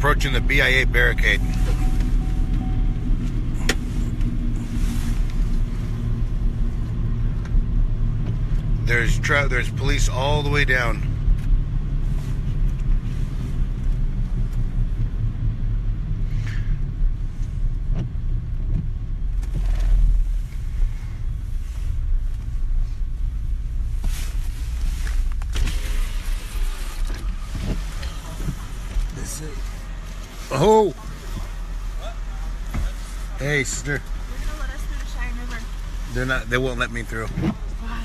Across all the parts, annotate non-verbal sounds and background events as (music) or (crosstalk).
approaching the BIA barricade. There's there's police all the way down. Oh. Hey, sister. They're gonna let us through the Cheyenne River. They're not. They won't let me through. Why?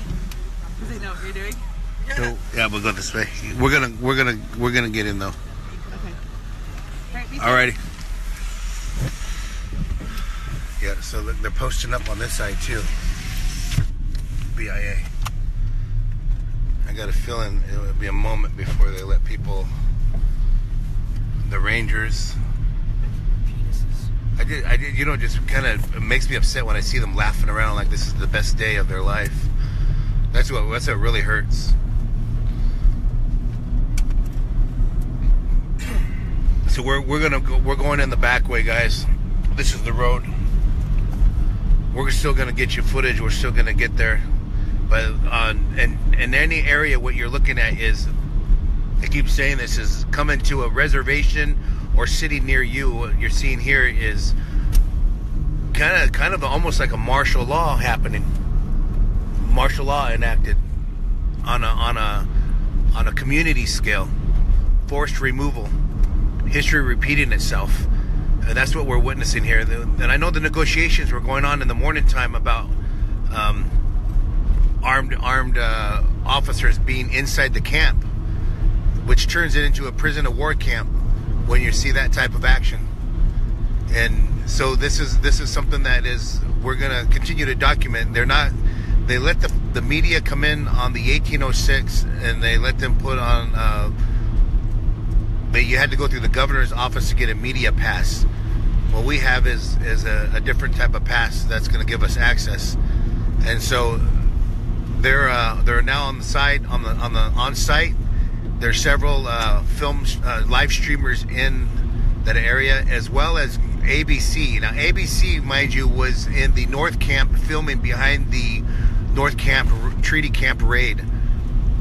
Because they know what you're doing. So, yeah, we'll go this way. We're gonna. We're gonna. We're gonna get in though. Okay. Alright. Alrighty. Yeah. So they're posting up on this side too. BIA. I got a feeling it would be a moment before they let people. The Rangers. I. You know, just kind of makes me upset when I see them laughing around like this is the best day of their life. That's what. That's what really hurts. So we're we're gonna go, we're going in the back way, guys. This is the road. We're still gonna get you footage. We're still gonna get there, but uh, on and in any area, what you're looking at is I keep saying this is coming to a reservation or city near you. What you're seeing here is kind of kind of almost like a martial law happening. Martial law enacted on a on a on a community scale. Forced removal. History repeating itself. And that's what we're witnessing here. And I know the negotiations were going on in the morning time about um, armed armed uh, officers being inside the camp which turns it into a prison of war camp when you see that type of action. And so this is this is something that is we're gonna continue to document. They're not they let the the media come in on the 1806 and they let them put on uh, but you had to go through the governor's office to get a media pass. What we have is is a, a different type of pass that's going to give us access, and so they're uh, they're now on the site on the on the on site there's several uh, film uh, live streamers in that area, as well as ABC. Now, ABC, mind you, was in the North Camp filming behind the North Camp Treaty Camp raid,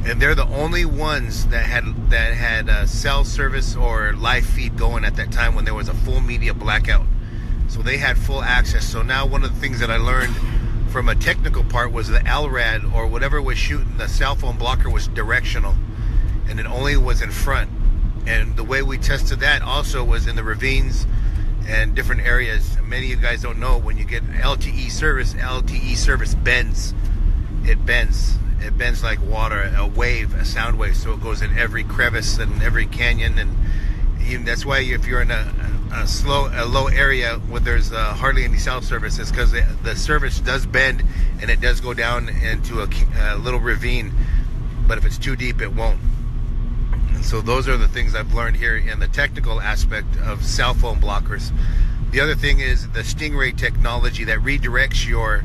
and they're the only ones that had that had uh, cell service or live feed going at that time when there was a full media blackout. So they had full access. So now one of the things that I learned from a technical part was the LRAD or whatever was shooting the cell phone blocker was directional and it only was in front. And the way we tested that also was in the ravines and different areas. Many of you guys don't know when you get LTE service, LTE service bends. It bends. It bends like water, a wave, a sound wave. So it goes in every crevice and every canyon, and even, that's why if you're in a, a slow, a low area where there's uh, hardly any cell service, it's because the, the service does bend and it does go down into a, a little ravine. But if it's too deep, it won't. So those are the things I've learned here in the technical aspect of cell phone blockers. The other thing is the Stingray technology that redirects your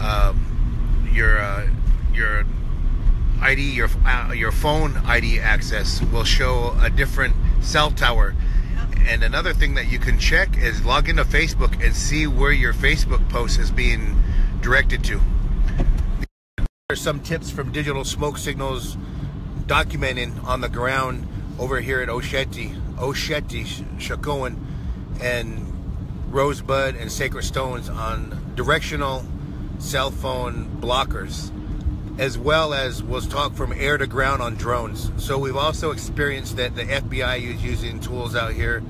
um, your uh, your ID, your uh, your phone ID access will show a different cell tower. And another thing that you can check is log into Facebook and see where your Facebook post is being directed to. There's some tips from digital smoke signals documenting on the ground over here at Oceti, Oceti, Sakowin, and Rosebud and Sacred Stones on directional cell phone blockers, as well as was talk from air to ground on drones. So we've also experienced that the FBI is using tools out here,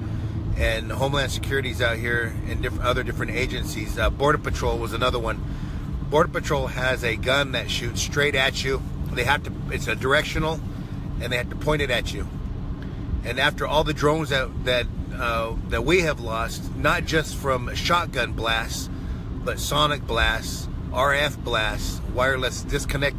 and Homeland Security's out here, and other different agencies. Uh, Border Patrol was another one. Border Patrol has a gun that shoots straight at you. They have to. It's a directional, and they have to point it at you. And after all the drones that that uh, that we have lost, not just from shotgun blasts, but sonic blasts, RF blasts, wireless disconnect.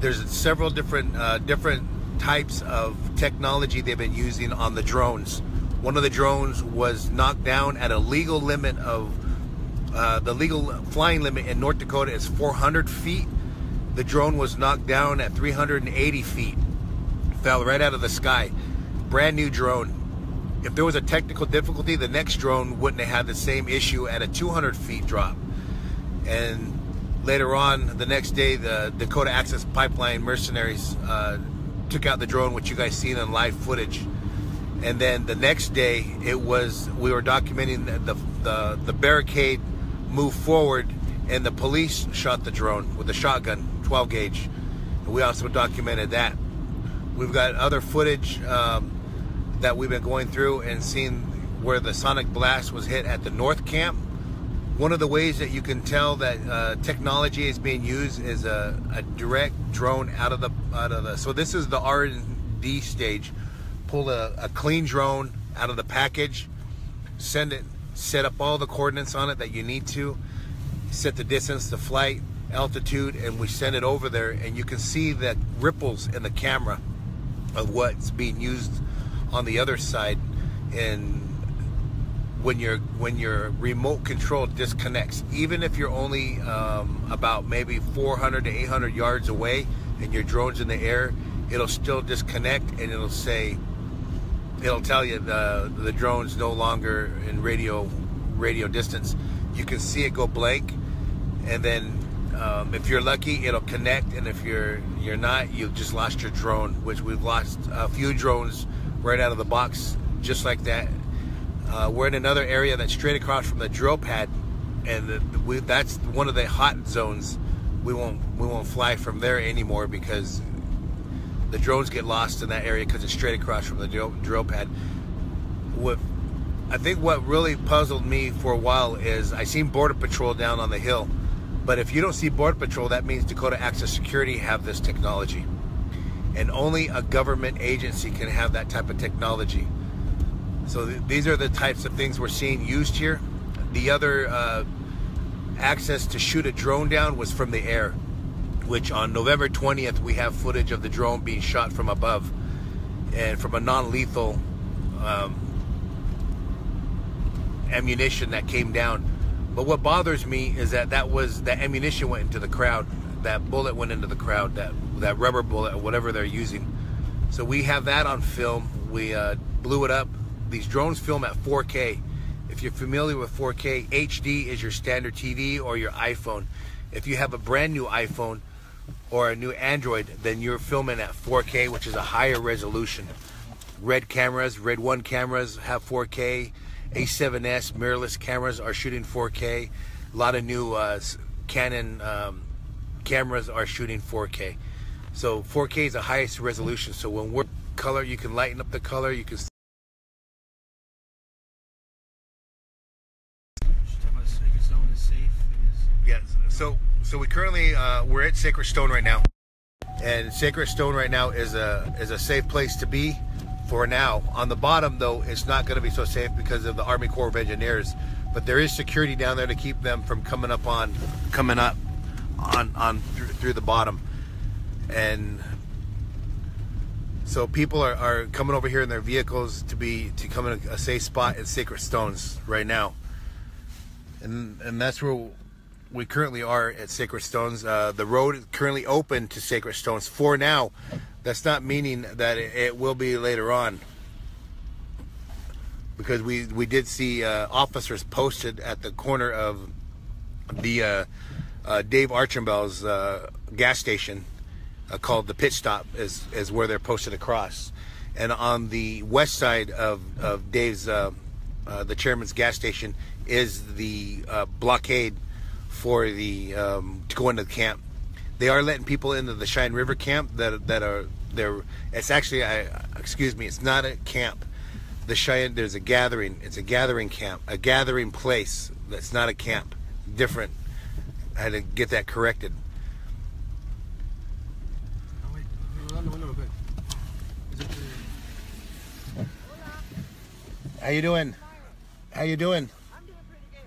There's several different uh, different types of technology they've been using on the drones. One of the drones was knocked down at a legal limit of uh, the legal flying limit in North Dakota is 400 feet. The drone was knocked down at 380 feet. Fell right out of the sky. Brand new drone. if there was a technical difficulty, the next drone wouldn't have had the same issue at a 200 feet drop. And later on, the next day, the Dakota Access Pipeline mercenaries uh, took out the drone, which you guys seen in live footage. And then the next day, it was we were documenting the the, the barricade move forward, and the police shot the drone with a shotgun, 12 gauge. And we also documented that. We've got other footage um, that we've been going through and seeing where the sonic blast was hit at the North Camp. One of the ways that you can tell that uh, technology is being used is a, a direct drone out of the out of the. So this is the R and D stage. Pull a, a clean drone out of the package, send it, set up all the coordinates on it that you need to, set the distance, the flight, altitude, and we send it over there, and you can see the ripples in the camera of what's being used on the other side. And when your when your remote control disconnects even if you're only um, about maybe 400 to 800 yards away and your drone's in the air it'll still disconnect and it'll say it'll tell you the the drone's no longer in radio radio distance. You can see it go blank and then um, if you're lucky it'll connect and if you're you're not you've just lost your drone which we've lost a few drones right out of the box just like that. Uh, we're in another area that's straight across from the drill pad and the, we, that's one of the hot zones. We won't we won't fly from there anymore because the drones get lost in that area because it's straight across from the drill, drill pad. What I think what really puzzled me for a while is I seen border patrol down on the hill but if you don't see Border Patrol, that means Dakota Access Security have this technology. And only a government agency can have that type of technology. So th these are the types of things we're seeing used here. The other uh, access to shoot a drone down was from the air, which on November 20th, we have footage of the drone being shot from above and from a non-lethal um, ammunition that came down but what bothers me is that that was that ammunition went into the crowd. That bullet went into the crowd. That that rubber bullet, or whatever they're using. So we have that on film. We uh, blew it up. These drones film at 4K. If you're familiar with 4K, HD is your standard TV or your iPhone. If you have a brand new iPhone or a new Android, then you're filming at 4K, which is a higher resolution. Red cameras, Red 1 cameras have 4K. A7S mirrorless cameras are shooting 4K. A lot of new uh, Canon um, cameras are shooting 4K. So 4K is the highest resolution. So when we're color, you can lighten up the color. You can. Yes. So so we currently uh, we're at Sacred Stone right now, and Sacred Stone right now is a is a safe place to be for now. On the bottom, though, it's not going to be so safe because of the Army Corps of Engineers. But there is security down there to keep them from coming up on, coming up on on through, the bottom, and so people are, are coming over here in their vehicles to be to come in a, a safe spot in Sacred Stones right now, and and that's where we currently are at Sacred Stones. Uh, the road is currently open to Sacred Stones for now. That's not meaning that it will be later on. Because we, we did see uh, officers posted at the corner of the uh, uh, Dave Archambault's uh, gas station uh, called the Pit Stop is, is where they're posted across. And on the west side of, of Dave's, uh, the chairman's gas station, is the blockade for the um, to go into the camp they are letting people into the Cheyenne River camp that that are there. It's actually, I excuse me, it's not a camp. The Cheyenne, there's a gathering. It's a gathering camp, a gathering place. That's not a camp. Different. I had to get that corrected. How you doing? How you doing? I'm doing pretty good.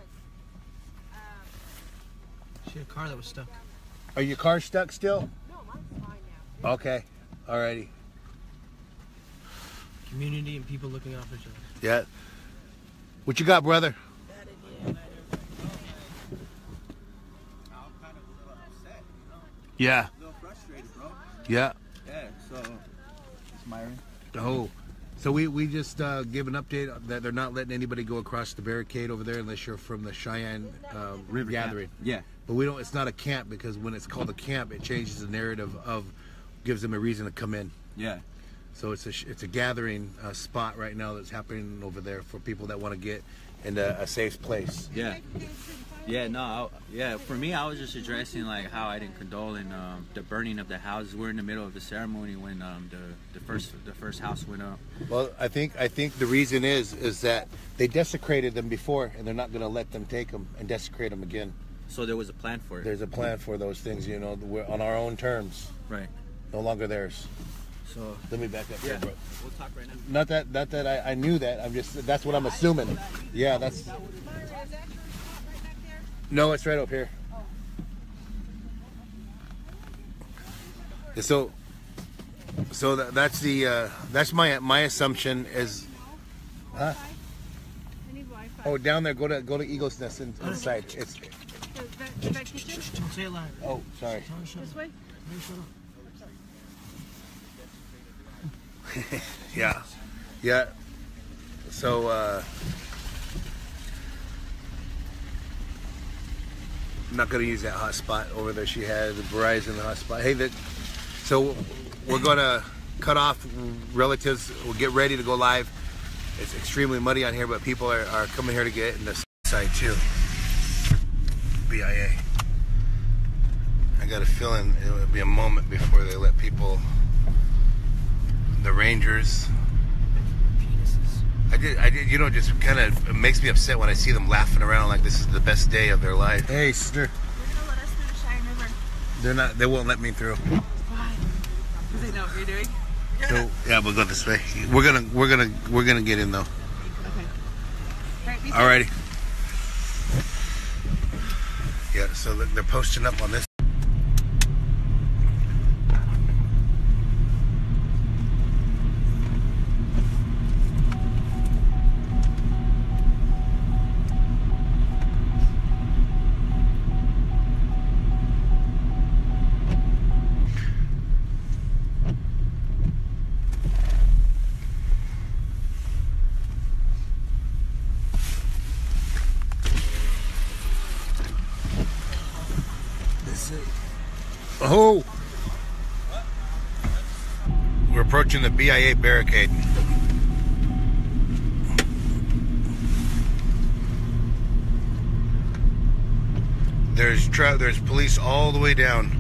Um, She had a car that was stuck. Are your car stuck still? no, mine's fine now. Okay. Alrighty. Community and people looking out for each other. Yeah. What you got, brother? Yeah. little frustrated, bro. Yeah. Yeah, so it's Myron. Oh. So we we just uh, give an update that they're not letting anybody go across the barricade over there unless you're from the Cheyenne uh, River camp. gathering. Yeah. But we don't. It's not a camp because when it's called a camp, it changes the narrative of gives them a reason to come in. Yeah. So it's a it's a gathering uh, spot right now that's happening over there for people that want to get in a safe place. Yeah. Yeah, no, I, yeah. For me, I was just addressing like how I didn't condole in um, the burning of the houses. We're in the middle of the ceremony when um, the the first the first house went up. Well, I think I think the reason is is that they desecrated them before, and they're not going to let them take them and desecrate them again. So there was a plan for it. There's a plan for those things, you know, on our own terms, right. No longer theirs. So Let me back up. yeah, here, bro. we'll talk right now. Not that not that I, I knew that. I'm just that's what I'm assuming. Yeah, that's that right no, it's right up here. So, so that, that's the uh, that's my my assumption is. Huh? I need Wi-Fi. Oh, down there. Go to go to Eagle's Nest in, inside. It's. Is that, is that kitchen? Don't say it loud. Oh, sorry. Tell her to shut This way? Tell her to shut up. (laughs) Yeah, yeah. So. uh I'm not gonna use that hotspot over there. She had the Verizon hotspot. Hey, that. So we're gonna cut off relatives. We'll get ready to go live. It's extremely muddy on here, but people are, are coming here to get in the side too. BIA. I got a feeling it would be a moment before they let people. The Rangers. I did. I did. You know, just kind of makes me upset when I see them laughing around like this is the best day of their life. Hey, sister. They're gonna let us through the Cheyenne River. They're not. They won't let me through. Why? Because they know what you're doing. So (laughs) yeah, we'll go this way. We're gonna. We're gonna. We're gonna get in though. Okay. Right, be safe. Alrighty. Yeah. So look, they're posting up on this. Oh. We're approaching the BIA barricade. There's there's police all the way down.